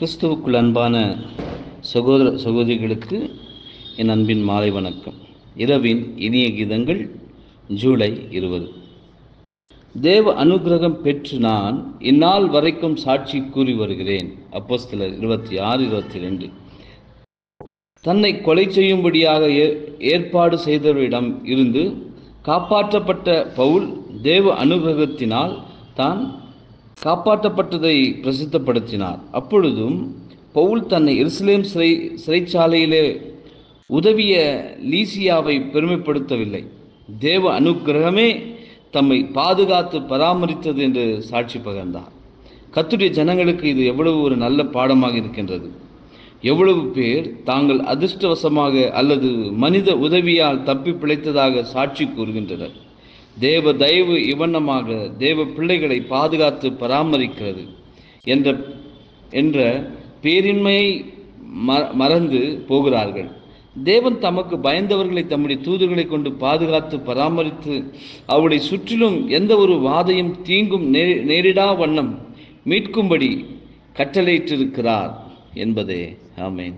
கிறிஸ்துவுக்குள் அன்பான சகோதர சகோதரிகளுக்கு என் அன்பின் மாலை வணக்கம். இரவின் இனிய கீதங்கள் ஜூலை இருபது. தேவ அனுகிரகம் பெற்று நான் இந்நாள் வரைக்கும் சாட்சி கூறி வருகிறேன். அப்போஸ்தலர் இருபத்தி ஆறு இருபத்தி ரெண்டு தன்னை கொலை செய்யும்படியாக ஏ- ஏற்பாடு செய்தவரிடம் இருந்து காப்பாற்றப்பட்ட பவுல் தேவ அனுகிரகத்தினால் தான் காப்பாற்றப்பட்டதை பிரசித்தப்படுத்தினார். அப்பொழுதும் பவுல் தன்னை எருசலேம் சிறை சிறைச்சாலையிலே உதவிய லீசியாவை பெருமைப்படுத்தவில்லை. தேவ அனுக்கிரகமே தம்மை பாதுகாத்து பராமரித்தது என்று சாட்சி பகர்ந்தார். கத்துடைய ஜனங்களுக்கு இது எவ்வளவு ஒரு நல்ல பாடமாக இருக்கின்றது. எவ்வளவு பேர் தாங்கள் அதிர்ஷ்டவசமாக அல்லது மனித உதவியால் தப்பி பிழைத்ததாக சாட்சி கூறுகின்றனர். தேவ தயவு இவண்ணமாக தேவ பிள்ளைகளை பாதுகாத்து பராமரிக்கிறது என்ற என்ற பேரின்மையை ம- மறந்து போகிறார்கள். தேவன் தமக்கு பயந்தவர்களை தம்முடைய தூதர்களை கொண்டு பாதுகாத்து பராமரித்து அவருடைய சுற்றிலும் எந்த ஒரு வாதையும் தீங்கும் நே- நேரிடா வண்ணம் மீட்கும்படி கட்டளையிட்டிருக்கிறார் என்பதே. ஆமேன்.